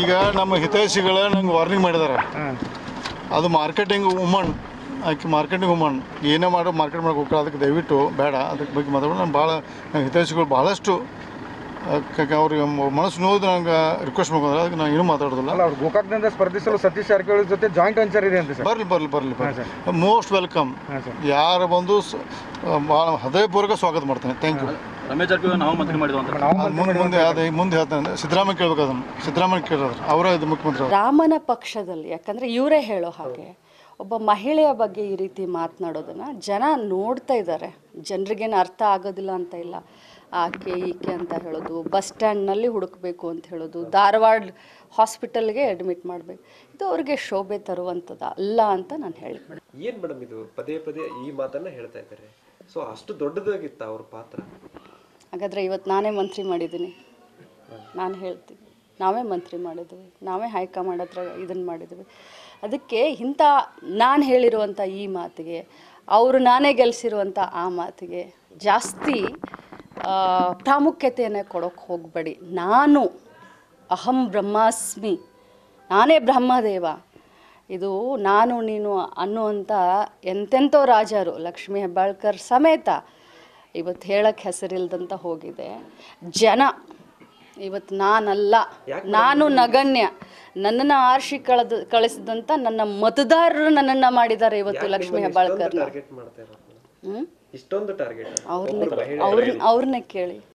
ಈಗ ನಮ್ಮ ಹಿತೈಷಿಗಳ ನಂಗೆ ವಾರ್ನಿಂಗ್ ಮಾಡಿದಾರೆ. ಅದು ಮಾರ್ಕೆಟಿಂಗ್ ವುಮನ್ ಆಕೆ ಮಾರ್ಕೆಟಿಂಗ್ ವುಮನ್ ಏನೇ ಮಾಡೋ ಮಾರ್ಕೆಟ್ ಮಾಡೋಕೆ ಹೋಗ್ತಾರೆ ಅದಕ್ಕೆ ದಯವಿಟ್ಟು ಬೇಡ ಅದಕ್ಕೆ ಬಗ್ಗೆ ಮಾತಾಡೋಣ ನಾನು ಭಾಳ ನಮ್ಮ ಹಿತೈಷಿಗಳು ಭಾಳಷ್ಟು ಅವ್ರಿಗೆ ಮನಸ್ಸು ನೋವು ನಂಗೆ ರಿಕ್ವೆಸ್ಟ್ ಮಾಡ್ಕೊಂಡ್ರೆ ಅದಕ್ಕೆ ನಾನು ಏನು ಮಾತಾಡೋದಿಲ್ಲ. ಅವ್ರು ಗೋಕಾಕ್ನಿಂದ ಸ್ಪರ್ಧಿಸಲು ಸತೀಶ್ ಜಾರಕಿಹೊಳಿ ಜೊತೆ ಜಾಯಿಂಟ್ ವೆಂಚರ್ ಇದೆ ಅಂತ ಸರ್. ಬರಲಿ ಬರಲಿ ಬರಲಿ ಮೋಸ್ಟ್ ವೆಲ್ಕಮ್ ಯಾರು ಬಂದು ಸ- ಭಾಳ ಹೃದಯಪೂರ್ವಕ ಸ್ವಾಗತ ಮಾಡ್ತೇನೆ. ಥ್ಯಾಂಕ್ ಯು ರಮೇಶ್ ಜಾರಕಿಹೊಳಿ ನಾವು ಮಂತ್ರಿ ಮಾಡಿದ್ವು ಅಂತ. ಮುಂದೆ ಮುಂದೆ ಅದೇ ಮುಂದೆ ಹೇಳ್ತಾನೆ ಸಿದ್ದರಾಮಯ್ಯ ಕೇಳ್ಬೇಕು ಅದನ್ನು. ಸಿದ್ದರಾಮಯ್ಯ ಕೇಳಿದ್ರು ಅವರೇ ಇದು ಮುಖ್ಯಮಂತ್ರಿ ರಾಮನ ಪಕ್ಷದಲ್ಲಿ ಯಾಕಂದರೆ ಇವರೇ ಹೇಳೋ ಹಾಗೆ ಒಬ್ಬ ಮಹಿಳೆಯ ಬಗ್ಗೆ ಈ ರೀತಿ ಮಾತನಾಡೋದನ್ನ ಜನ ನೋಡ್ತಾ ಇದ್ದಾರೆ. ಜನರಿಗೇನು ಅರ್ಥ ಆಗೋದಿಲ್ಲ ಅಂತ ಇಲ್ಲ. ಆಕೆ ಈಕೆ ಅಂತ ಹೇಳೋದು ಬಸ್ ಸ್ಟ್ಯಾಂಡ್ನಲ್ಲಿ ಹುಡುಕಬೇಕು ಅಂತ ಹೇಳೋದು ಧಾರವಾಡ ಹಾಸ್ಪಿಟಲ್ಗೆ ಅಡ್ಮಿಟ್ ಮಾಡಬೇಕು. ಇದು ಅವ್ರಿಗೆ ಶೋಭೆ ತರುವಂಥದ್ದು ಅಲ್ಲ ಅಂತ ನಾನು ಹೇಳಿ ಏನು ಮೇಡಮ್ ಇದು? ಪದೇ ಪದೇ ಈ ಮಾತನ್ನ ಹೇಳ್ತಾ ಇದ್ದಾರೆ. ಸೊ ಅಷ್ಟು ದೊಡ್ಡದಾಗಿತ್ತ ಅವ್ರ ಪಾತ್ರ? ಹಾಗಾದರೆ ಇವತ್ತು ನಾನೇ ಮಂತ್ರಿ ಮಾಡಿದ್ದೀನಿ. ನಾನು ಹೇಳ್ತೀನಿ. ನಾವೇ ಮಂತ್ರಿ ಮಾಡಿದ್ವಿ. ನಾವೇ ಹೈಕಮಾಂಡ್ ಹತ್ರ ಇದನ್ನು ಮಾಡಿದ್ವಿ. ಅದಕ್ಕೆ ಇಂಥ ನಾನು ಹೇಳಿರುವಂಥ ಈ ಮಾತಿಗೆ, ಅವರು ನಾನೇ ಗೆಲ್ಲಿಸಿರುವಂಥ ಆ ಮಾತಿಗೆ ಜಾಸ್ತಿ ಪ್ರಾಮುಖ್ಯತೆಯನ್ನು ಕೊಡೋಕ್ಕೆ ಹೋಗಬೇಡಿ. ನಾನು ಅಹಂ ಬ್ರಹ್ಮಾಸ್ಮಿ. ನಾನೇ ಬ್ರಹ್ಮದೇವ. ಇದು ನಾನು, ನೀನು ಅನ್ನುವಂಥ ಎಂತೆಂಥೋ ರಾಜರು, ಲಕ್ಷ್ಮೀ ಹೆಬ್ಬಾಳ್ಕರ್ ಸಮೇತ ಇವತ್ತು ಹೇಳಕ್ಕೆ ಹೆಸರಿಲ್ದಂತ ಹೋಗಿದೆ. ಜನ ಇವತ್ತು ನಾನಲ್ಲ ನಾನು ನಗಣ್ಯ. ನನ್ನನ್ನು ಆರ್ಷಿ ಕಳೆದ ಕಳಿಸಿದಂತ ನನ್ನ ಮತದಾರರು ನನ್ನನ್ನು ಮಾಡಿದ್ದಾರೆ ಇವತ್ತು ಲಕ್ಷ್ಮೀ ಹೆಬ್ಬಾಳ್ಕರ್ನ. ಟಾರ್ಗೆಟ್ ಅವ್ರನ್ನ ಅವ್ರನ್ನ ಕೇಳಿ.